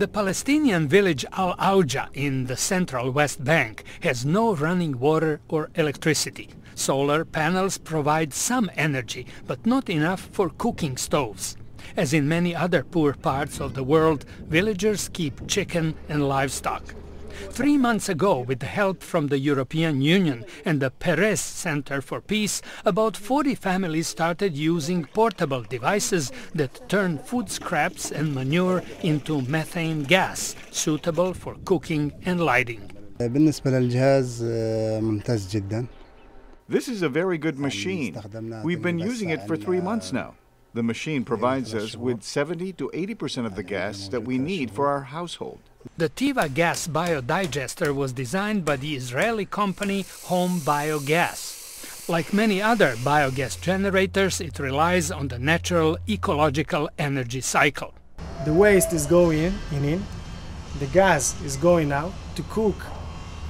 The Palestinian village Al Auja in the central West Bank has no running water or electricity. Solar panels provide some energy, but not enough for cooking stoves. As in many other poor parts of the world, villagers keep chicken and livestock. Three months ago, with help from the European Union and the Peres Center for Peace, about 40 families started using portable devices that turn food scraps and manure into methane gas, suitable for cooking and lighting. This is a very good machine. We've been using it for three months now. The machine provides us with 70 to 80 percent of the gas that we need for our household. The Tiva gas biodigester was designed by the Israeli company Home Biogas. Like many other biogas generators, it relies on the natural ecological energy cycle. The waste is going in, in, the gas is going out to cook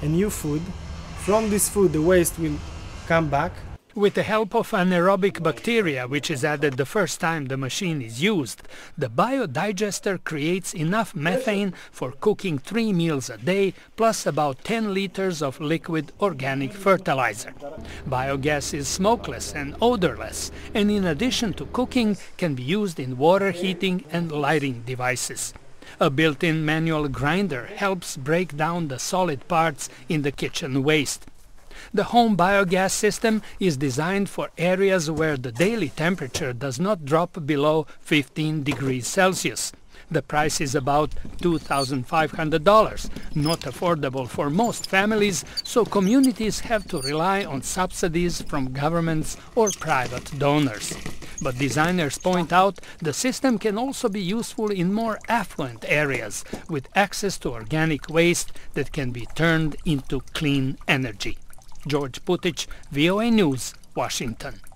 a new food. From this food, the waste will come back with the help of anaerobic bacteria, which is added the first time the machine is used, the biodigester creates enough methane for cooking three meals a day, plus about 10 liters of liquid organic fertilizer. Biogas is smokeless and odorless, and in addition to cooking, can be used in water heating and lighting devices. A built-in manual grinder helps break down the solid parts in the kitchen waste. The home biogas system is designed for areas where the daily temperature does not drop below 15 degrees Celsius. The price is about $2,500, not affordable for most families, so communities have to rely on subsidies from governments or private donors. But designers point out the system can also be useful in more affluent areas with access to organic waste that can be turned into clean energy. George Putic, VOA News, Washington.